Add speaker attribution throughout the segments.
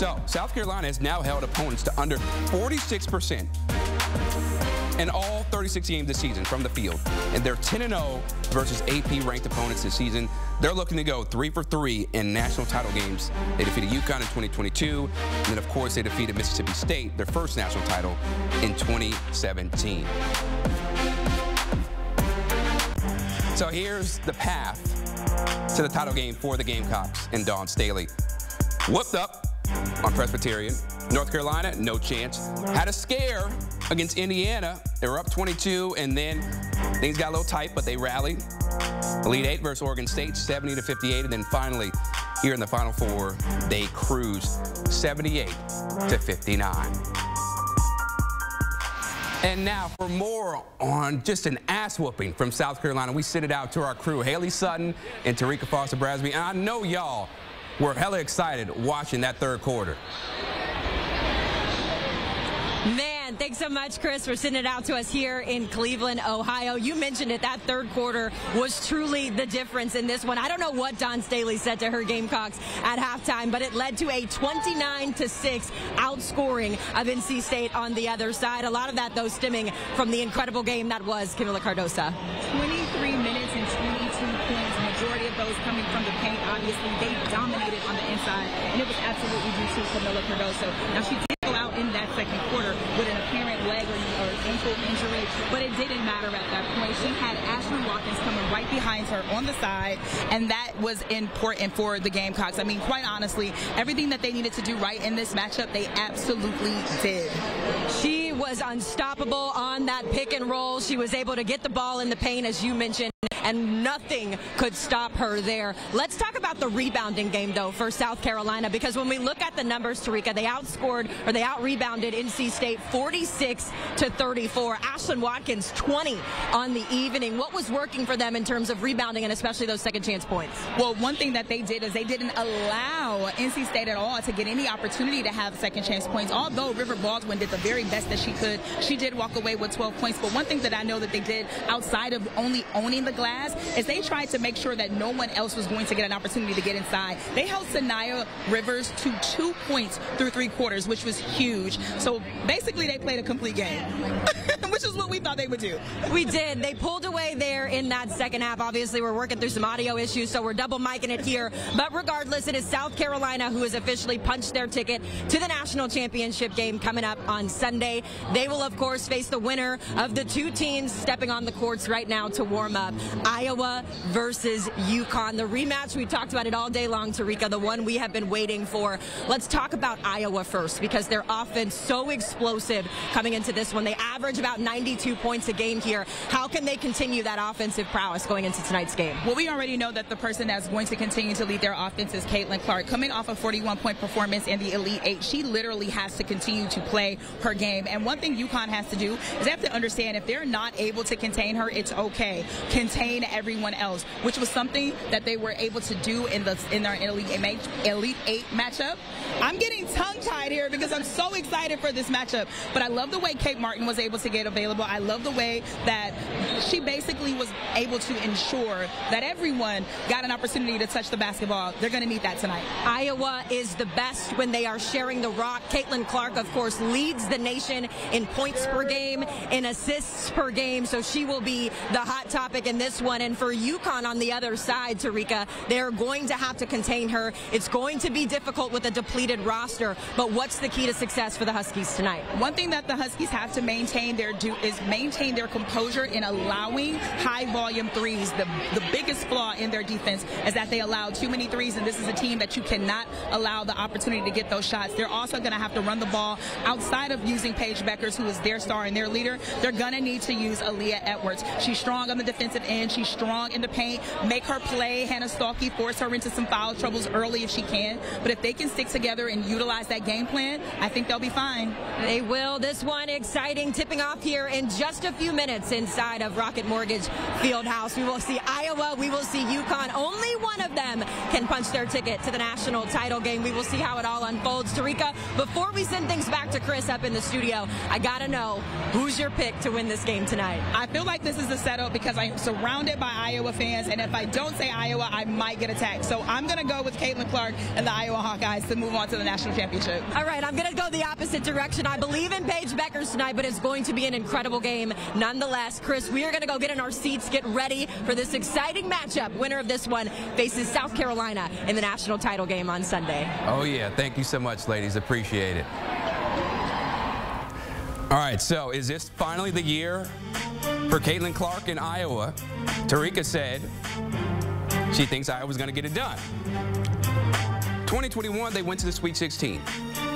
Speaker 1: So, South Carolina has now held opponents to under 46% in all 36 games this season from the field. And they're 10-0 versus AP-ranked opponents this season. They're looking to go three for three in national title games. They defeated UConn in 2022. And then, of course, they defeated Mississippi State, their first national title, in 2017. So here's the path to the title game for the Gamecocks and Dawn Staley. Whooped up on Presbyterian. North Carolina, no chance. Had a scare against Indiana. They were up 22, and then things got a little tight, but they rallied. Elite Eight versus Oregon State, 70 to 58, and then finally, here in the Final Four, they cruised 78 to 59. And now for more on just an ass whooping from South Carolina, we send it out to our crew, Hailey Sutton and Terrika Foster Brasby. And I know y'all were hella excited watching that third quarter.
Speaker 2: Man, thanks so much, Chris, for sending it out to us here in Cleveland, Ohio. You mentioned it. That third quarter was truly the difference in this one. I don't know what Dawn Staley said to her Gamecocks at halftime, but it led to a 29 to 6 outscoring of NC State on the other side. A lot of that, though, stemming from the incredible game that was Kamilla Cardoso.
Speaker 3: Those coming from the paint. Obviously, they dominated on the inside, and it was absolutely due to Kamilla Cardoso. Now, she did go out in that second quarter with an apparent leg or, or ankle injury, but it didn't matter at that point. She had Ashlyn Watkins coming right behind her on the side, and that was important for the Gamecocks. I mean, quite honestly, everything that they needed to do right in this matchup, they absolutely did.
Speaker 2: She was unstoppable on that pick and roll. She was able to get the ball in the paint, as you mentioned and nothing could stop her there. Let's talk about the rebounding game, though, for South Carolina, because when we look at the numbers, Terrika, they outscored or they out-rebounded NC State 46 to 34. Ashlyn Watkins 20 on the evening. What was working for them in terms of rebounding and especially those second chance points?
Speaker 3: Well, one thing that they did is they didn't allow NC State at all to get any opportunity to have second chance points. Although River Baldwin did the very best that she could, she did walk away with 12 points. But one thing that I know that they did outside of only owning the glass is they tried to make sure that no one else was going to get an opportunity to get inside. They held Saniya Rivers to two points through three quarters, which was huge. So basically, they played a complete game, which is what we thought they would do.
Speaker 2: We did. They pulled away there in that second half. Obviously, we're working through some audio issues, so we're double miking it here. But regardless, it is South Carolina who has officially punched their ticket to the national championship game coming up on Sunday. They will, of course, face the winner of the two teams stepping on the courts right now to warm up. Iowa versus UConn. The rematch, we talked about it all day long, Terrika, the one we have been waiting for. Let's talk about Iowa first because their offense so explosive coming into this one. They average about 92 points a game here. How can they continue that offensive prowess going into tonight's game?
Speaker 3: Well, we already know that the person that's going to continue to lead their offense is Caitlin Clark. Coming off a 41 point performance in the Elite Eight, she literally has to continue to play her game. And one thing UConn has to do is they have to understand if they're not able to contain her, it's okay. Contain everyone else, which was something that they were able to do in the in their Elite Eight, Elite Eight matchup. I'm getting tongue tied here because I'm so excited for this matchup. But I love the way Kate Martin was able to get available. I love the way that she basically was able to ensure that everyone got an opportunity to touch the basketball. They're going to need that tonight.
Speaker 2: Iowa is the best when they are sharing the rock. Caitlin Clark, of course, leads the nation in points per game, in assists per game. So she will be the hot topic in this one. And for UConn on the other side, Terrika, they're going to have to contain her. It's going to be difficult with a depleted roster. But what's the key to success for the Huskies tonight?
Speaker 3: One thing that the Huskies have to maintain their do is maintain their composure in allowing high volume threes. The the biggest flaw in their defense is that they allow too many threes, and this is a team that you cannot allow the opportunity to get those shots. They're also going to have to run the ball outside of using Paige Bueckers, who is their star and their leader. They're going to need to use Aaliyah Edwards. She's strong on the defensive end. She's strong in the paint. Make her play Hannah Stuelke, force her into some foul troubles early if she can. But if they can stick together and utilize that game plan, I think they'll be fine.
Speaker 2: They will. This one exciting, tipping off here in just a few minutes inside of Rocket Mortgage Fieldhouse. We will see Iowa. We will see UConn. Only one of them can punch their ticket to the national title game. We will see how it all unfolds. Terrika, before we send things back to Chris up in the studio, I got to know who's your pick to win this game tonight?
Speaker 3: I feel like this is the setup because I'm surrounded by Iowa fans, and if I don't say Iowa, I might get attacked. So I'm going to go with Caitlin Clark and the Iowa Hawkeyes to move on to the national championship.
Speaker 2: All right, I'm going to go the opposite direction. I believe in Paige Bueckers tonight, but it's going to be an incredible game nonetheless. Chris, we are going to go get in our seats, get ready for this exciting matchup. Winner of this one faces South Carolina in the national title game on Sunday.
Speaker 1: Oh, yeah. Thank you so much, ladies. Appreciate it. All right, so is this finally the year for Caitlin Clark in Iowa? Terrika said she thinks Iowa's going to get it done. 2021, they went to the Sweet 16.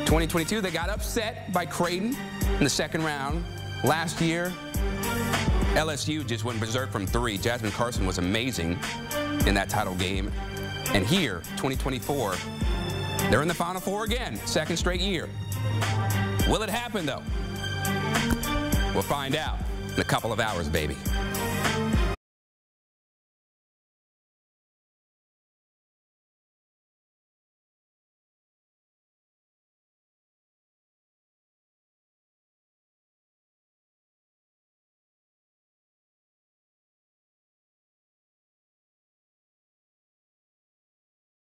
Speaker 1: 2022, they got upset by Creighton in the second round. Last year, LSU just went berserk from three. Jasmine Carson was amazing in that title game. And here, 2024, they're in the Final Four again, second straight year. Will it happen, though? We'll find out in a couple of hours, baby.